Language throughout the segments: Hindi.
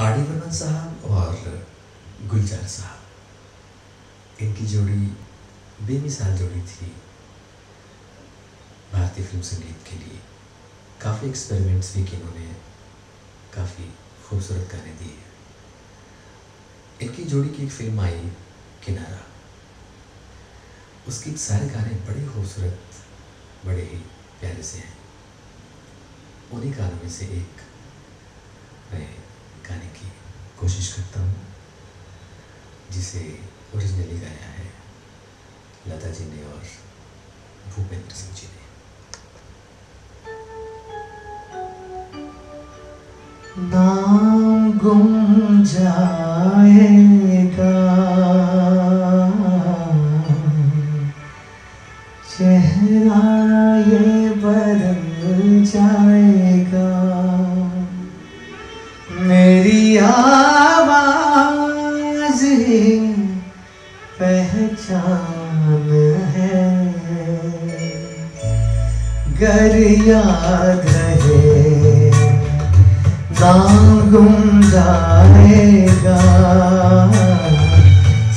आर डी साहब और गुलजार साहब इनकी जोड़ी बेमिसाल जोड़ी थी भारतीय फ़िल्म संगीत के लिए। काफ़ी एक्सपेरिमेंट्स भी किए इन्होंने। काफ़ी खूबसूरत गाने दिए। इनकी जोड़ी की एक फ़िल्म आई, किनारा। उसके सारे गाने बड़े खूबसूरत, बड़े ही प्यारे से हैं। उन्हीं गानों में से एक मैं गाने की कोशिश करता हूँ, जिसे ओरिजिनली गाया है लता जी ने और भूपेंद्र सिंह जी ने। नाम गुम जाएगा, चेहरा ये बदल जाएगा ही पहचान है। गर याद रहे नाम गुम जाएगा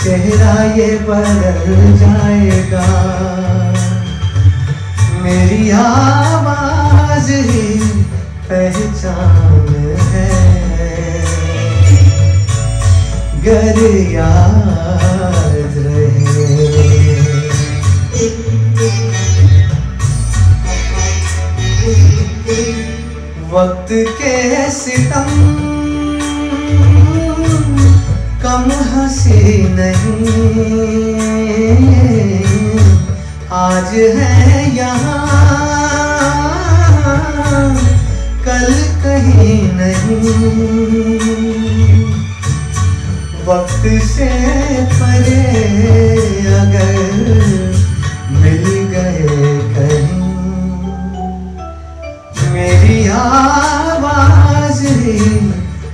चेहरा ये बदल जाएगा। मेरी आवाज़ ही पहचान याद रहे। वक्त के सितम कम हँसी नहीं। आज है यहाँ कल कहीं नहीं। वक्त से परे अगर मिल गए कहीं। मेरी आवाज़ ही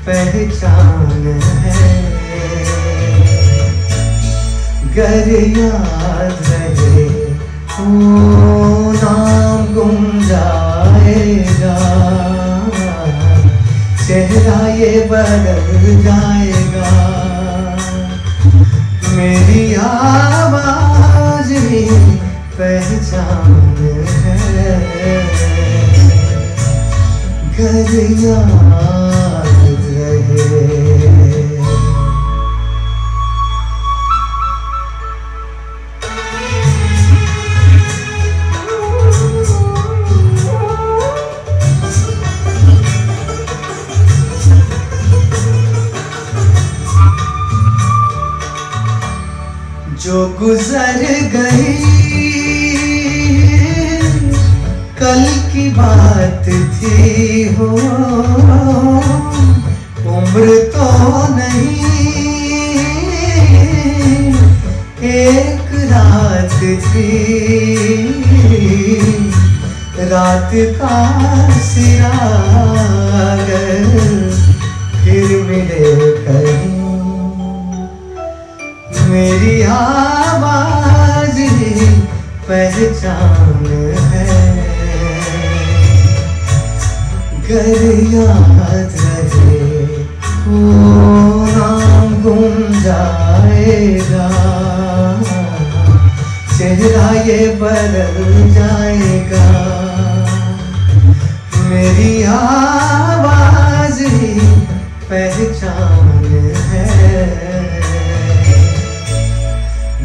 पहचान है। गर याद रहे नाम गुम जाएगा चेहरा ये बदल जाएगा। मेरी आवाज़ भी पहचान है। याद जो गुजर गई। कल की बात थी हो, उम्र तो नहीं। एक रात थी। रात का सिरा फिर मिले कहीं। घर याद रहे नाम गुम जाएगा। चेहरा ये बदल जाएगा। मेरी आवाज़ ही पहचान है।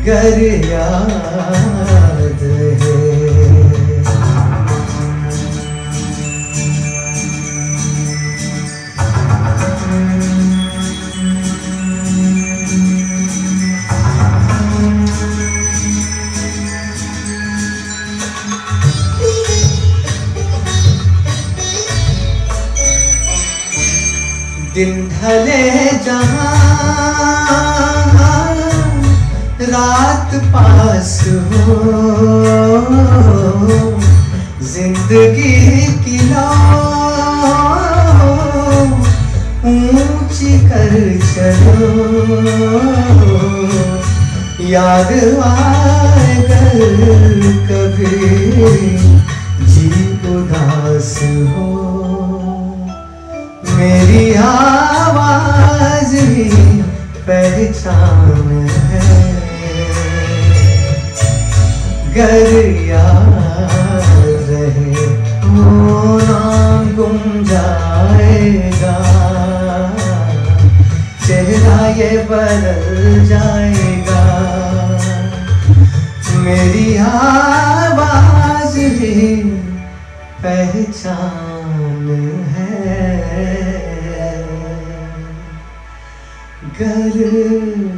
गर याद दिन ढले जहाँ रात पास हो। ज़िंदगी की ऊँची कर चलो। याद कर कभी, जी उदास हो। पहचान है। गर रहे वो गुम जाएगा। चेहरा ये बदल जाएगा। मेरी आवाज़ ही पहचान है। गर